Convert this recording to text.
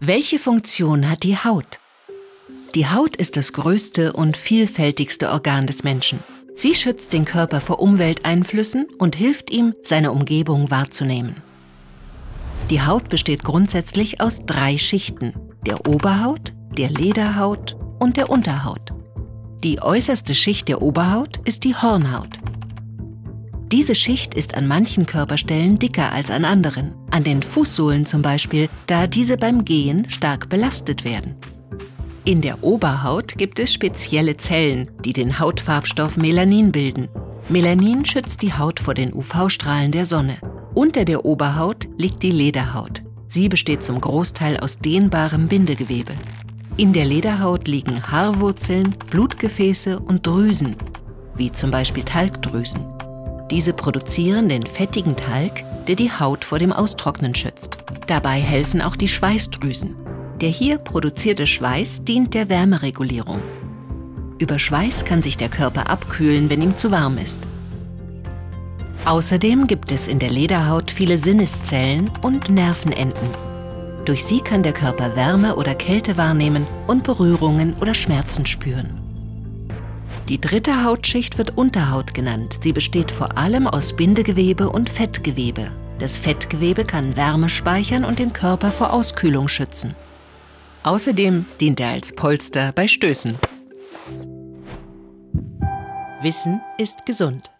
Welche Funktion hat die Haut? Die Haut ist das größte und vielfältigste Organ des Menschen. Sie schützt den Körper vor Umwelteinflüssen und hilft ihm, seine Umgebung wahrzunehmen. Die Haut besteht grundsätzlich aus drei Schichten, der Oberhaut, der Lederhaut und der Unterhaut. Die äußerste Schicht der Oberhaut ist die Hornhaut. Diese Schicht ist an manchen Körperstellen dicker als an anderen, an den Fußsohlen zum Beispiel, da diese beim Gehen stark belastet werden. In der Oberhaut gibt es spezielle Zellen, die den Hautfarbstoff Melanin bilden. Melanin schützt die Haut vor den UV-Strahlen der Sonne. Unter der Oberhaut liegt die Lederhaut. Sie besteht zum Großteil aus dehnbarem Bindegewebe. In der Lederhaut liegen Haarwurzeln, Blutgefäße und Drüsen, wie zum Beispiel Talgdrüsen. Diese produzieren den fettigen Talg, der die Haut vor dem Austrocknen schützt. Dabei helfen auch die Schweißdrüsen. Der hier produzierte Schweiß dient der Wärmeregulierung. Über Schweiß kann sich der Körper abkühlen, wenn ihm zu warm ist. Außerdem gibt es in der Lederhaut viele Sinneszellen und Nervenenden. Durch sie kann der Körper Wärme oder Kälte wahrnehmen und Berührungen oder Schmerzen spüren. Die dritte Hautschicht wird Unterhaut genannt. Sie besteht vor allem aus Bindegewebe und Fettgewebe. Das Fettgewebe kann Wärme speichern und den Körper vor Auskühlung schützen. Außerdem dient er als Polster bei Stößen. Wissen ist gesund.